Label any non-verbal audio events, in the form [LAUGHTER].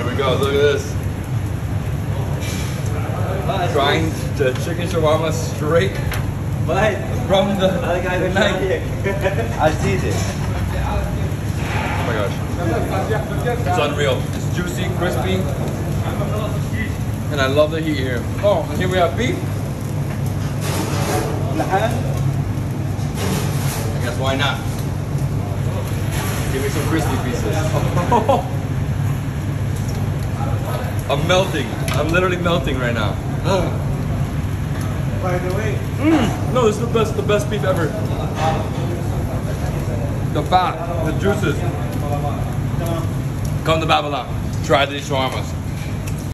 Here we go. Look at this. Trying the chicken shawarma straight But from the, other the are [LAUGHS] I see this. Oh my gosh. It's unreal. It's juicy, crispy. And I love the heat here. Oh, and here we have beef. Uh-huh. I guess why not? Give me some crispy pieces. [LAUGHS] I'm melting. I'm literally melting right now. By the way, Mm, no, this is the best, the best beef ever. The fat, the juices. Come to Babylon. Try these shawarmas.